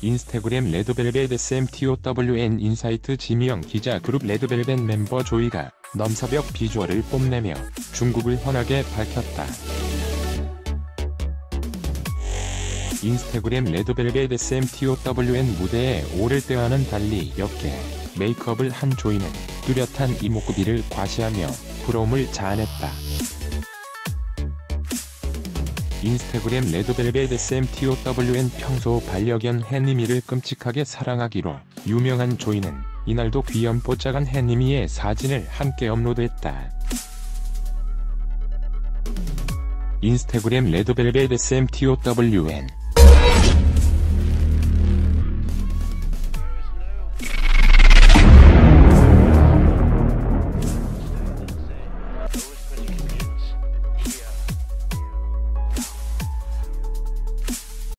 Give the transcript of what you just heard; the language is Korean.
인스타그램 레드벨벳 SMTOWN 인사이트 지미영 기자 그룹 레드벨벳 멤버 조이가 넘사벽 비주얼을 뽐내며 중국을 환하게 밝혔다. 인스타그램 레드벨벳 SMTOWN 무대에 오를 때와는 달리 옅게 메이크업을 한 조이는 뚜렷한 이목구비를 과시하며 부러움을 자아냈다. 인스타그램 레드벨벳 SMTOWN 평소 반려견 해니미를 끔찍하게 사랑하기로 유명한 조이는 이날도 귀염뽀짝한 해니미의 사진을 함께 업로드했다. 인스타그램 레드벨벳 SMTOWN